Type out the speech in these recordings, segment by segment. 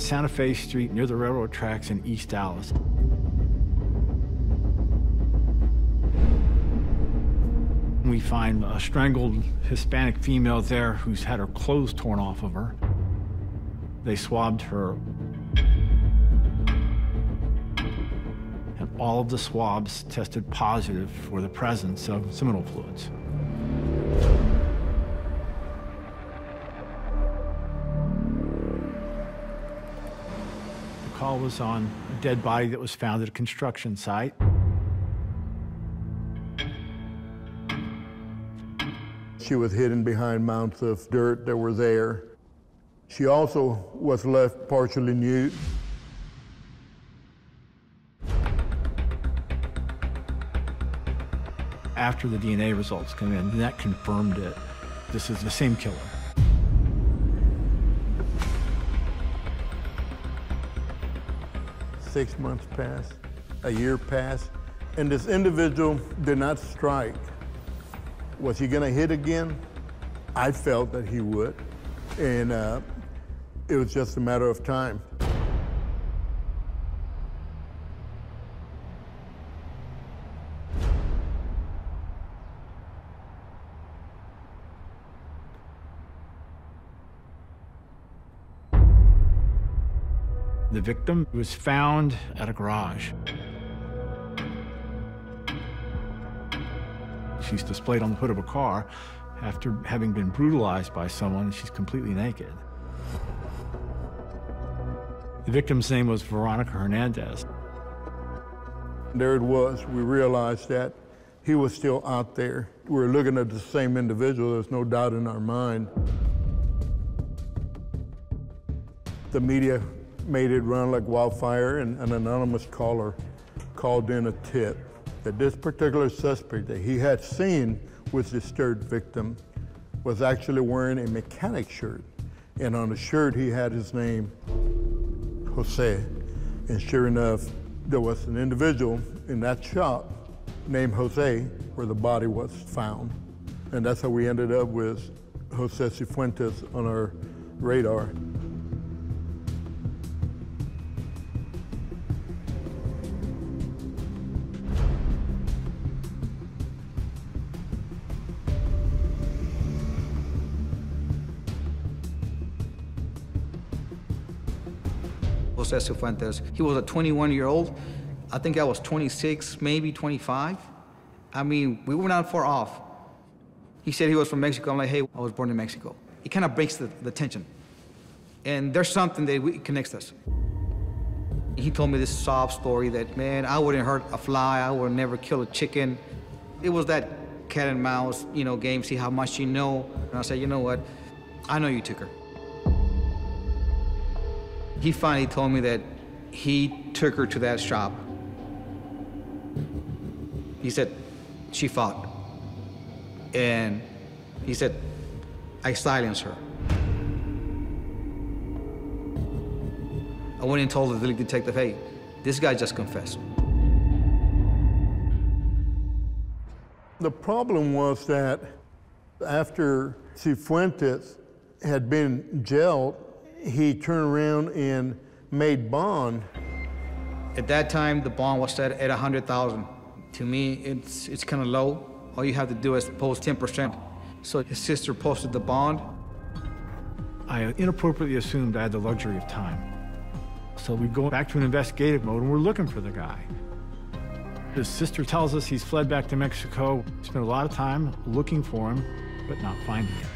Santa Fe Street near the railroad tracks in East Dallas. We find a strangled Hispanic female there who's had her clothes torn off of her. They swabbed her. And all of the swabs tested positive for the presence of seminal fluids. Call was on a dead body that was found at a construction site. She was hidden behind mounds of dirt that were there. She also was left partially nude. After the DNA results came in, that confirmed it. This is the same killer. Six months passed, a year passed, and this individual did not strike. Was he going to hit again? I felt that he would, and uh, it was just a matter of time. The victim was found at a garage. She's displayed on the hood of a car after having been brutalized by someone. She's completely naked. The victim's name was Veronica Hernandez. There it was. We realized that he was still out there. We're looking at the same individual. There's no doubt in our mind. The media made it run like wildfire, and an anonymous caller called in a tip that this particular suspect that he had seen with this third victim was actually wearing a mechanic shirt. And on the shirt, he had his name, Jose. And sure enough, there was an individual in that shop named Jose where the body was found. And that's how we ended up with Jose Cifuentes on our radar. Jose Cifuentes. He was a 21 year old. I think I was 26, maybe 25. I mean, we were not far off. He said he was from Mexico. I'm like, hey, I was born in Mexico. It kind of breaks the, the tension. And there's something that we, connects us. He told me this sob story that, man, I wouldn't hurt a fly, I would never kill a chicken. It was that cat and mouse, you know, game, see how much you know. And I said, you know what? I know you took her. He finally told me that he took her to that shop. He said, she fought. And he said, I silenced her. I went and told the lead detective, hey, this guy just confessed. The problem was that after Cifuentes had been jailed, he turned around and made bond. At that time, the bond was set at 100,000. To me, it's, it's kind of low. All you have to do is post 10%. So his sister posted the bond. I inappropriately assumed I had the luxury of time. So we go back to an investigative mode and we're looking for the guy. His sister tells us he's fled back to Mexico. Spent a lot of time looking for him, but not finding him.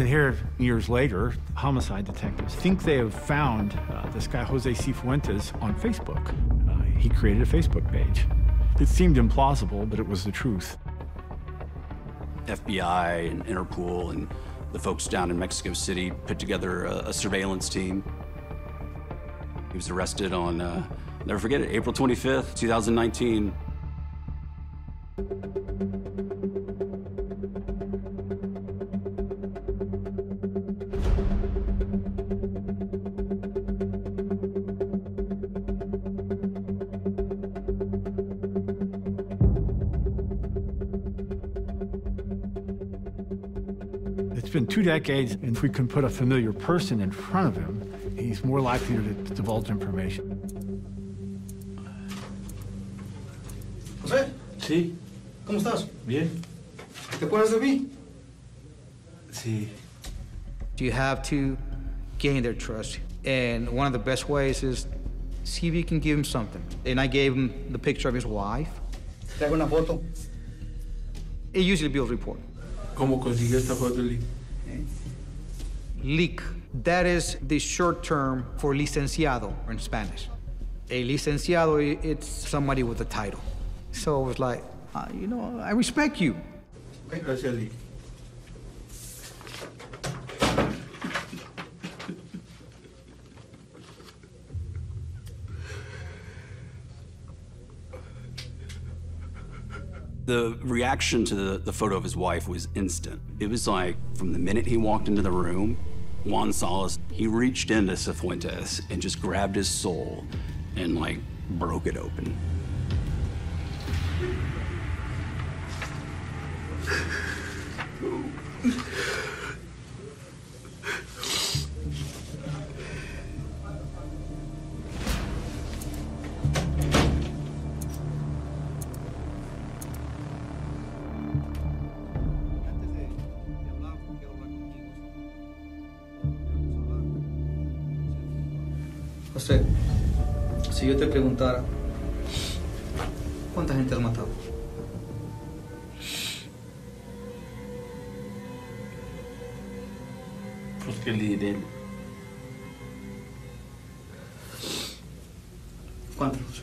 Then here, years later, homicide detectives think they have found uh, this guy, Jose Cifuentes, on Facebook. Uh, he created a Facebook page. It seemed implausible, but it was the truth. FBI and Interpol and the folks down in Mexico City put together a, a surveillance team. He was arrested on, uh, never forget it, April 25th, 2019. It's been two decades, and if we can put a familiar person in front of him, he's more likely to divulge information. José, Sí, ¿cómo estás? bien. ¿Te acuerdas de mí? Sí. You have to gain their trust. And one of the best ways is see if you can give him something. And I gave him the picture of his wife. ¿Te hago una foto? It usually builds rapport. ¿Cómo consiguió esta foto, Lic? Lic. That is the short term for licenciado in Spanish. A licenciado, it's somebody with a title. So it was like, uh, you know, I respect you. Gracias. The reaction to the, the photo of his wife was instant. It was like from the minute he walked into the room, Juan Salas, he reached into Cifuentes and just grabbed his soul and like broke it open. José, si yo te preguntara, ¿cuánta gente has matado? Pues que le diré. ¿Cuántos?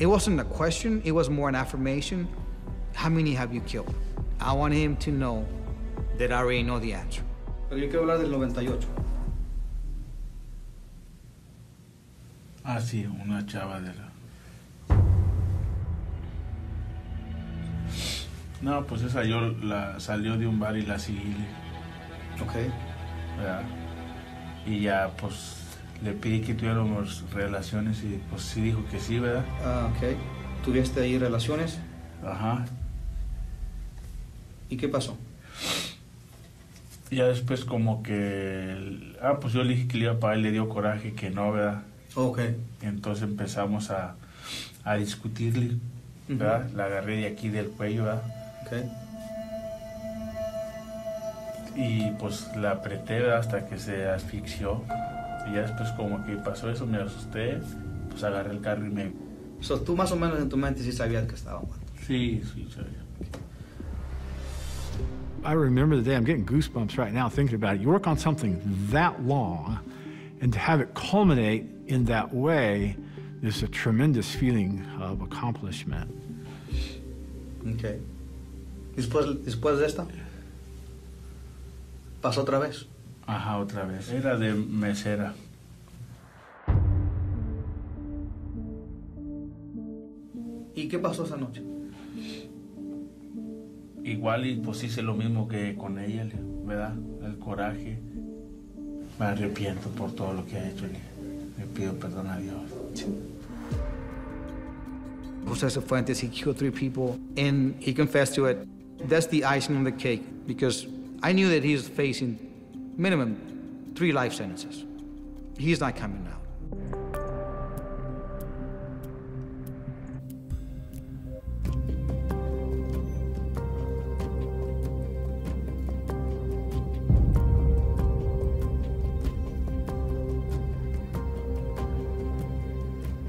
It wasn't a question, it was more an affirmation. How many have you killed? I want him to know that I already know the answer. Pero yo quiero hablar del 98. Ah, sí, una chava de la. No, pues esa yo la salió de un bar y la seguí, Ok. ¿verdad? Y ya, pues, le pedí que tuviéramos relaciones y pues sí dijo que sí, ¿verdad? Ah, ok. ¿Tuviste ahí relaciones? Ajá. ¿Y qué pasó? Ya después como que... Ah, pues yo le dije que le iba a pagar y le dio coraje que no, ¿verdad? Ok. Entonces empezamos a, a discutirle, ¿verdad? La agarré de aquí del cuello, ¿verdad? Ok. Y pues la apreté ¿verdad? hasta que se asfixió. Y ya después como que pasó eso, me asusté, pues agarré el carro y me... So, tú más o menos en tu mente sí sabías que estaba muerto. Sí, sí, sabía. I remember the day, I'm getting goosebumps right now thinking about it. You work on something that long, and to have it culminate in that way is a tremendous feeling of accomplishment. Ok. Después, después de esta, pasó otra vez. Ajá, otra vez. Era de mesera. ¿Y qué pasó esa noche? Igual y pues hice lo mismo que con ella, ¿verdad? El coraje. Me arrepiento por todo lo que he hecho. Le, le pido perdón a Dios. Jose Cifuentes, he killed three people, and he confessed to it. That's the icing on the cake, because I knew that he was facing minimum three life sentences. He's not coming out.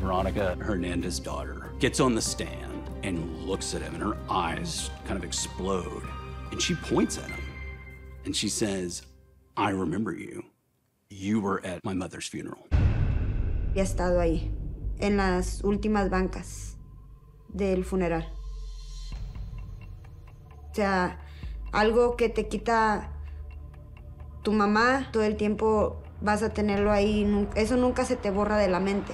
Veronica Hernandez's daughter gets on the stand and looks at him, and her eyes kind of explode. And she points at him and she says, I remember you. You were at my mother's funeral. He estado ahí, en las últimas bancas del funeral. O sea, algo que te quita tu mamá, todo el tiempo vas a tenerlo ahí, eso nunca se te borra de la mente.